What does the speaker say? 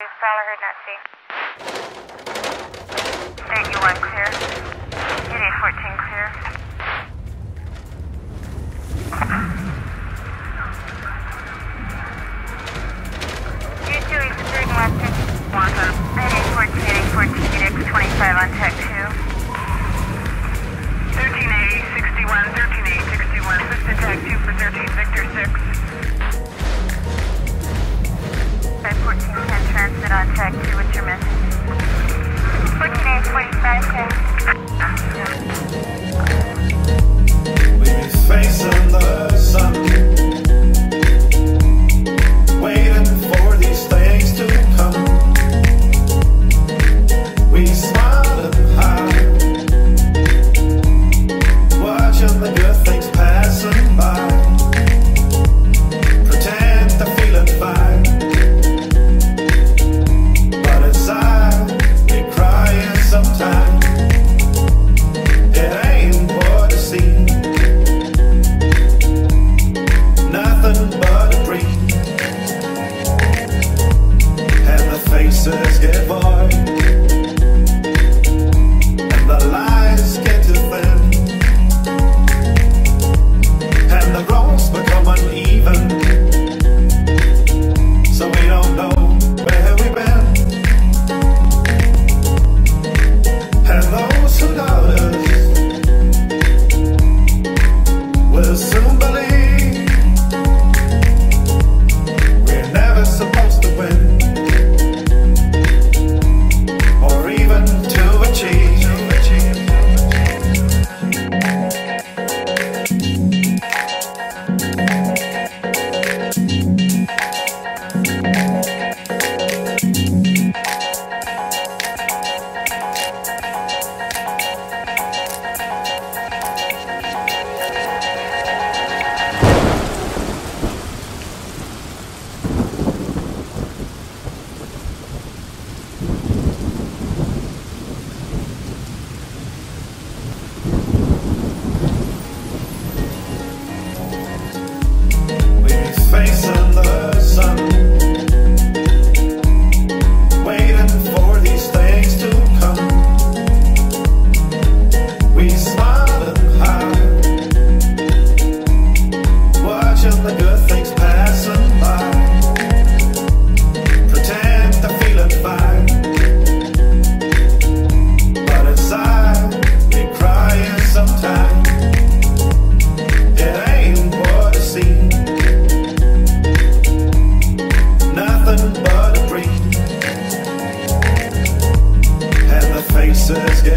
Follow her, not Thank State you one clear. dices que